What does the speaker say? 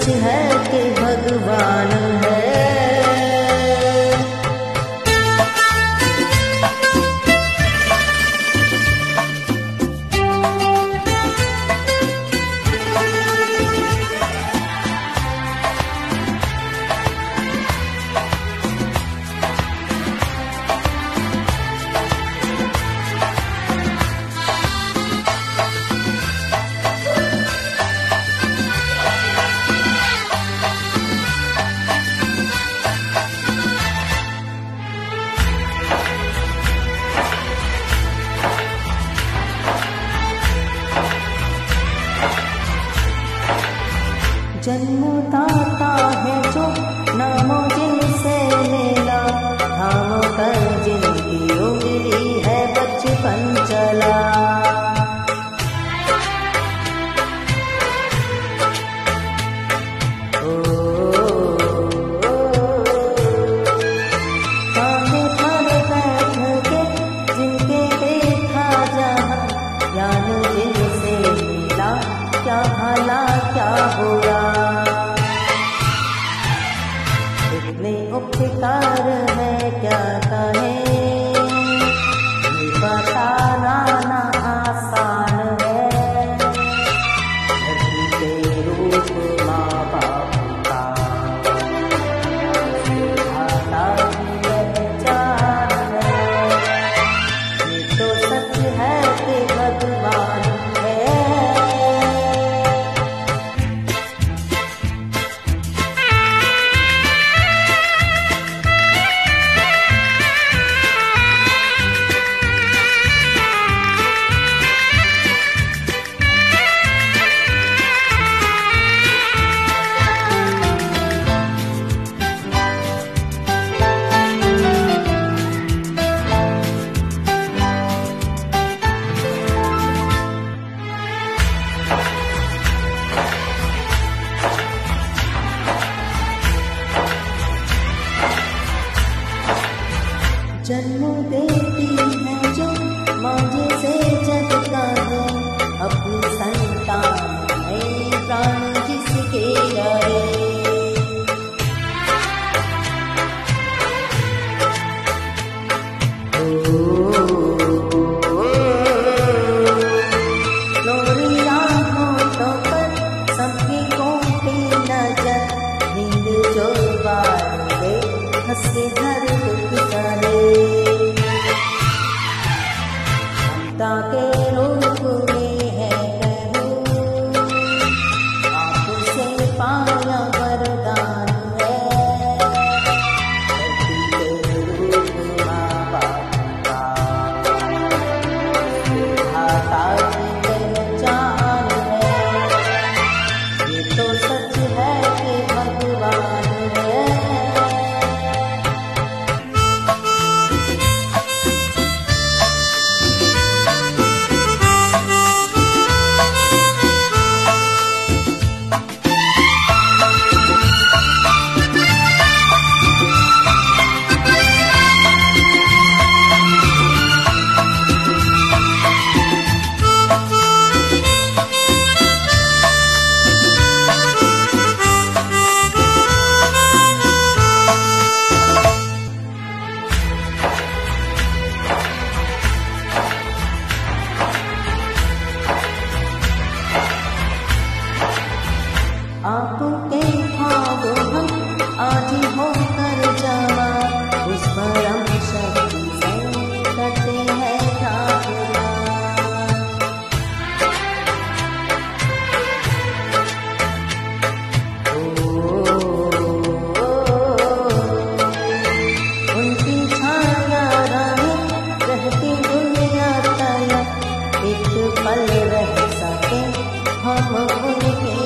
सच है। जन्मदाता है जो नामो जिनसे मेला। धाम कर जन्म देती है जो मांझे से जग का है। अपनी संतान है, प्राण जिसके होठों पर सबकी नज़र नींद जो बार दे हंसके हर 等 आपके ख्वाब हम आज होकर जावा। उस परम शक्ति से करते हैं पल रह सके हम उनके